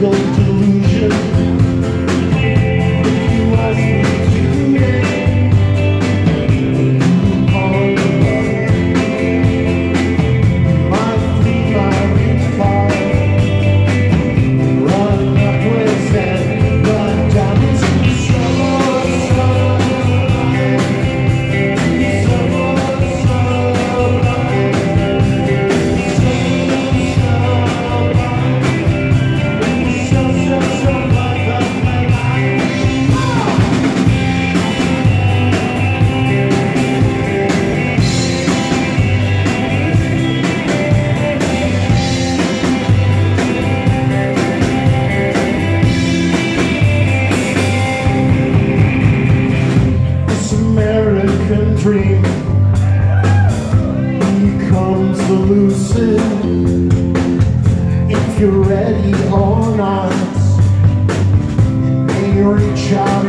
go dream becomes elusive if you're ready or not. May reach out